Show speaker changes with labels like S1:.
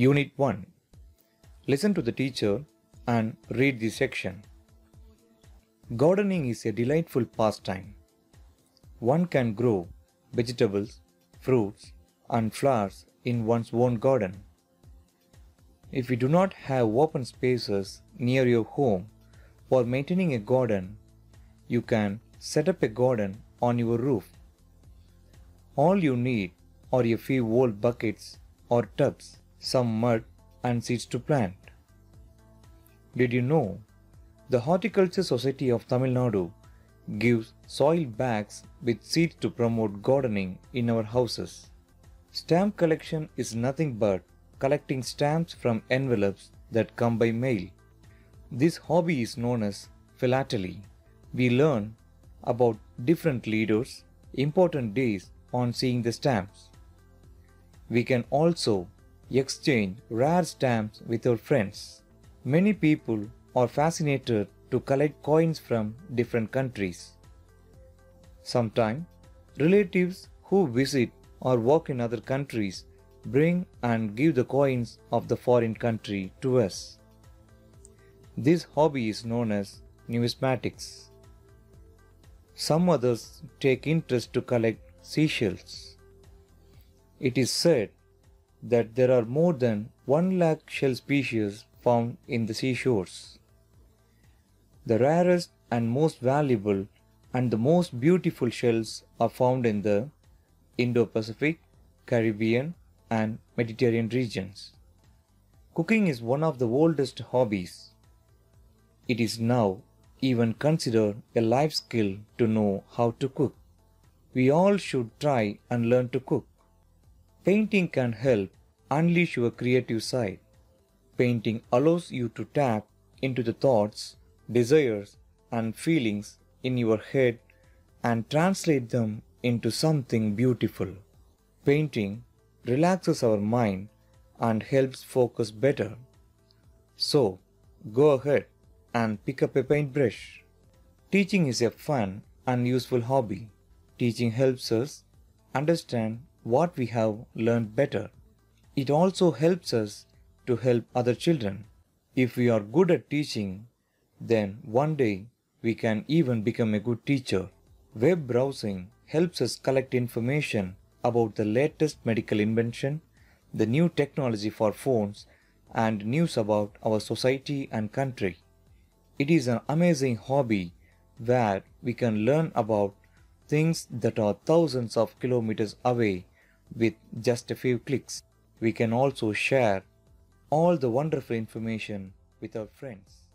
S1: Unit 1 Listen to the teacher and read the section. Gardening is a delightful pastime. One can grow vegetables, fruits, and flowers in one's own garden. If you do not have open spaces near your home for maintaining a garden, you can set up a garden on your roof. All you need are a few old buckets or tubs, some mud, and seeds to plant. Did you know the Horticulture Society of Tamil Nadu gives soil bags with seeds to promote gardening in our houses? Stamp collection is nothing but collecting stamps from envelopes that come by mail. This hobby is known as philately. We learn about different leaders, important days on seeing the stamps. We can also exchange rare stamps with our friends. Many people are fascinated to collect coins from different countries. Sometimes, relatives who visit or work in other countries bring and give the coins of the foreign country to us. This hobby is known as numismatics. Some others take interest to collect seashells. It is said that there are more than 1 lakh shell species found in the seashores. The rarest and most valuable and the most beautiful shells are found in the Indo Pacific, Caribbean, and Mediterranean regions. Cooking is one of the oldest hobbies. It is now even considered a life skill to know how to cook. We all should try and learn to cook. Painting can help unleash your creative side. Painting allows you to tap into the thoughts, desires, and feelings in your head and translate them into something beautiful. Painting relaxes our mind and helps focus better. So, go ahead and pick up a paintbrush. Teaching is a fun and useful hobby. Teaching helps us understand what we have learned better. It also helps us to help other children. If we are good at teaching, then one day we can even become a good teacher. Web browsing helps us collect information about the latest medical invention, the new technology for phones, and news about our society and country. It is an amazing hobby where we can learn about things that are thousands of kilometers away with just a few clicks. We can also share all the wonderful information with our friends.